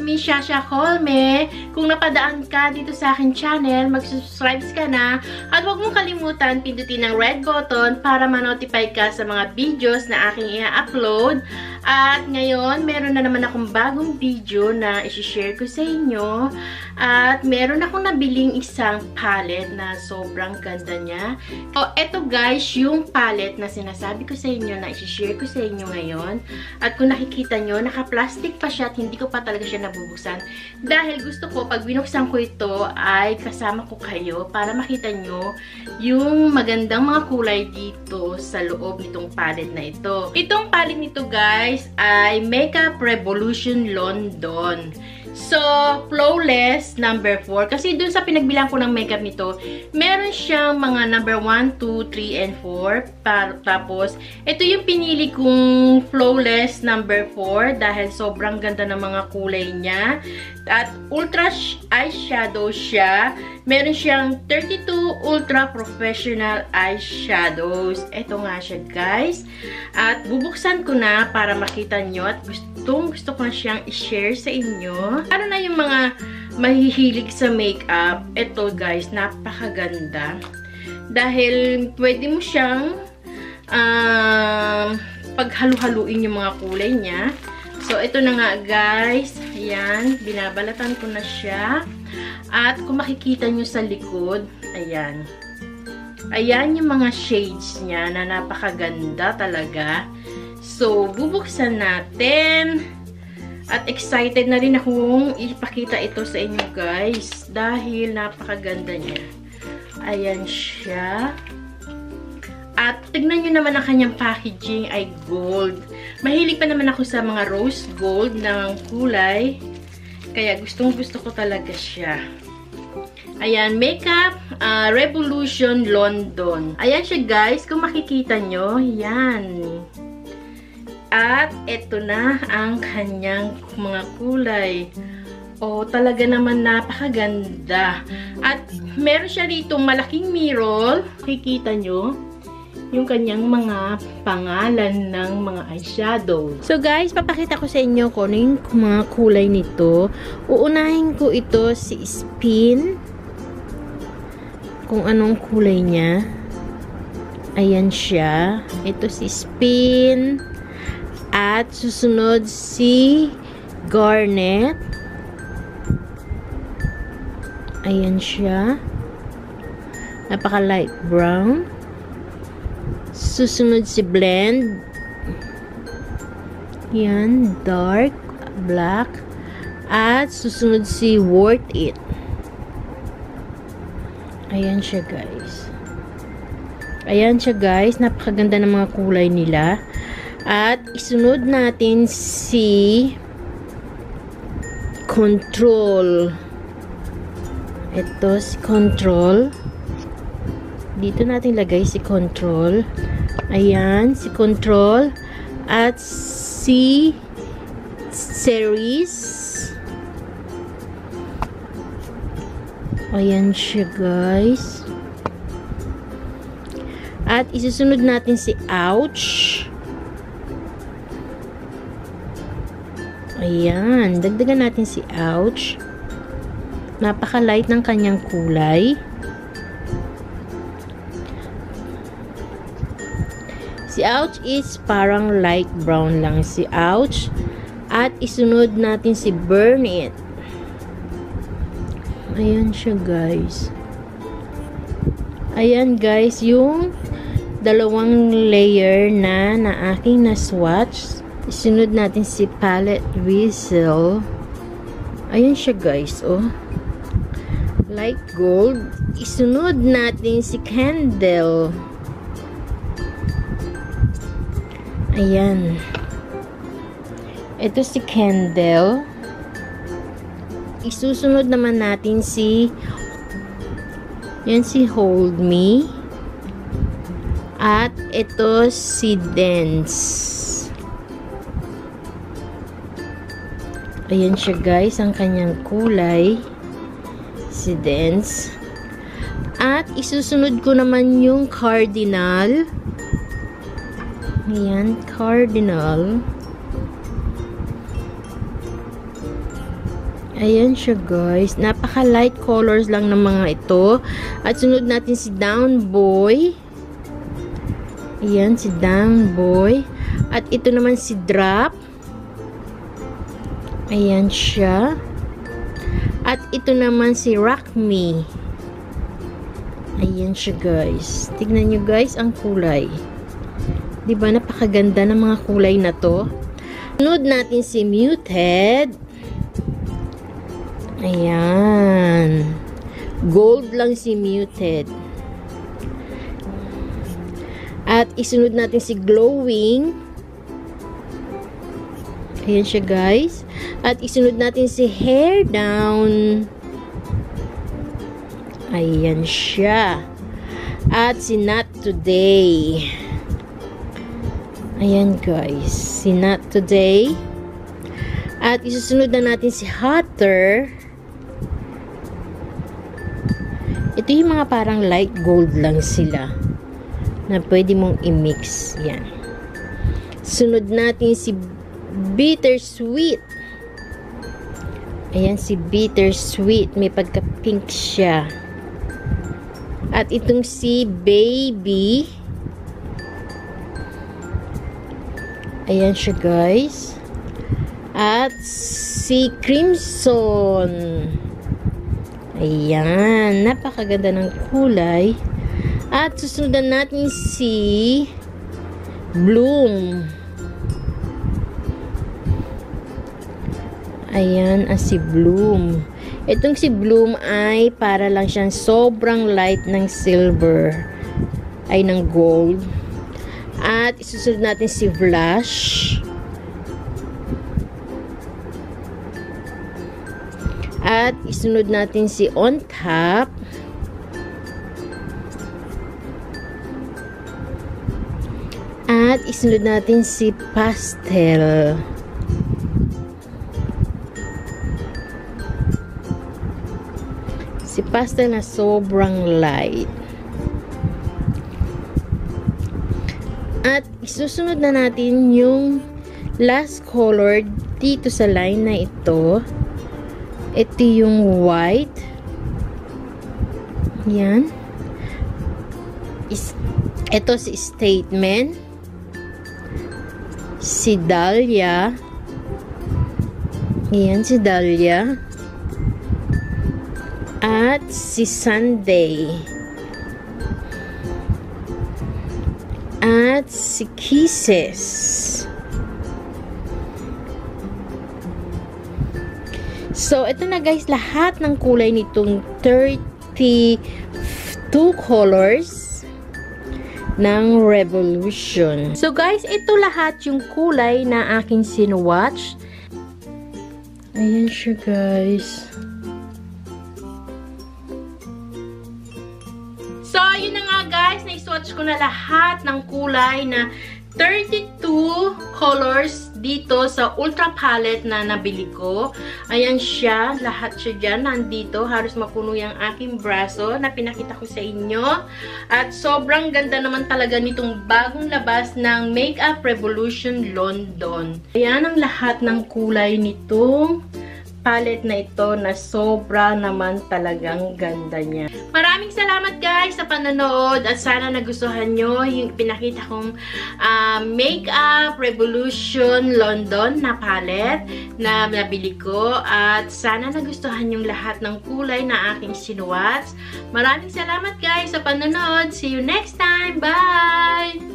it's me, Shasha Colme. Kung napadaan ka dito sa akin channel, mag-subscribe ka na. At huwag mong kalimutan pindutin ang red button para ma-notify ka sa mga videos na aking i-upload. At ngayon, meron na naman akong bagong video na isi-share ko sa inyo. At meron akong nabiling isang palette na sobrang ganda niya. So, eto guys, yung palette na sinasabi ko sa inyo na isi-share ko sa inyo ngayon. At kung nakikita nyo, naka-plastic pa siya at hindi ko pa talaga siya nabubuksan. Dahil gusto ko, pag binuksan ko ito, ay kasama ko kayo para makita nyo yung magandang mga kulay dito sa loob nitong palette na ito. Itong palette nito guys, guys ay Makeup Revolution London. So, flawless, number 4. Kasi dun sa pinagbilang ko ng makeup nito, meron siyang mga number 1, 2, 3, and 4. Par tapos, ito yung pinili kong flawless number 4 dahil sobrang ganda ng mga kulay niya. At ultra eyeshadow siya. Meron siyang 32 ultra professional eyeshadows. Ito nga siya, guys. At bubuksan ko na para makita nyo at gustong gusto ko na siyang i-share sa inyo. Ano na yung mga mahihilig sa makeup? Ito guys, napakaganda. Dahil pwede mo siyang uh, paghalu-haluin yung mga kulay niya. So, ito na nga guys. Ayan, binabalatan ko na siya. At kung makikita nyo sa likod, ayan. Ayan yung mga shades niya na napakaganda talaga. So, bubuksan natin. At excited na rin akong ipakita ito sa inyo guys. Dahil napakaganda niya. Ayan siya. At tignan nyo naman ang kanyang packaging ay gold. Mahilig pa naman ako sa mga rose gold ng kulay. Kaya gustong gusto ko talaga siya. Ayan, Makeup uh, Revolution London. Ayan siya guys, kung makikita nyo. Yan. At ito na ang kanyang mga kulay. Oh, talaga naman napakaganda. At meron siya rito malaking mirror. Kikita nyo yung kanyang mga pangalan ng mga eyeshadow. So guys, papakita ko sa inyo kung ano yung mga kulay nito. Uunahin ko ito si Spin. Kung anong kulay niya. Ayan siya. Ito si Spin. At susunod si garnet. Ayan siya. Napaka light brown. Susunod si blend. Yan, dark, black. At susunod si worth it. Ayan siya guys. Ayan siya guys. Napakaganda ng mga kulay nila. At isunod natin si control. Ito si control. Dito natin lagay si control. Ayan, si control. At si series. Ayan siya guys. At isusunod natin si ouch. Ayan. Dagdagan natin si Ouch. Napaka-light ng kanyang kulay. Si Ouch is parang light brown lang si Ouch. At isunod natin si Burn It. Ayan siya guys. Ayan guys, yung dalawang layer na na aking na-swatch Isunod natin si palette whistle. Ayan siya guys, oh. Light gold. Isunod natin si candle. Ayan. Ito si candle. Isusunod naman natin si yan si hold me. At ito si dance. Ayan siya guys, ang kanyang kulay. Si Dance. At isusunod ko naman yung cardinal. Ayan, cardinal. Ayan siya guys. Napaka light colors lang ng mga ito. At sunod natin si Down Boy. Ayan si Down Boy. At ito naman si Drop. Ayan siya. At ito naman si Rock Me. Ayan siya guys. Tignan nyo guys ang kulay. Diba napakaganda ng mga kulay na to. Sunod natin si Muted. Ayan. Gold lang si Muted. At isunod natin si Glowing. Ayan siya guys. At isunod natin si Hair Down. Ayan siya. At si Not Today. Ayan guys. Si Not Today. At isusunod na natin si Hotter. Ito yung mga parang light gold lang sila. Na pwede mong i-mix. Yan. Sunod natin si Bittersweet. Ayan si Bittersweet. May pagka-pink siya. At itong si Baby. Ayan siya guys. At si Crimson. Ayan. Napakaganda ng kulay. At susundan natin si Bloom. Ayan, ang si Bloom. Itong si Bloom ay para lang siyang sobrang light ng silver. Ay, ng gold. At isusunod natin si Blush. At isunod natin si On Top. At isunod natin si Pastel. Si pastel na sobrang light. At isusunod na natin yung last color dito sa line na ito. Ito yung white. Yan. Ito si statement. Si Dahlia. Yan si Dahlia at si Sunday at si Kisses so ito na guys lahat ng kulay nitong 32 colors ng Revolution. So guys, ito lahat yung kulay na aking sinwatch. Ayan siya guys. Guys, na-swatch ko na lahat ng kulay na 32 colors dito sa Ultra Palette na nabili ko. Ayan siya, lahat siya dyan, nandito. Halos mapuno yung aking braso na pinakita ko sa inyo. At sobrang ganda naman talaga nitong bagong labas ng Makeup Revolution London. Ayan ang lahat ng kulay nitong palette na ito na sobra naman talagang ganda niya. Maraming salamat guys sa panonood at sana nagustuhan nyo yung pinakita kong uh, Makeup Revolution London na palette na nabili ko at sana nagustuhan yung lahat ng kulay na aking sinuwats. Maraming salamat guys sa panonood. See you next time. Bye!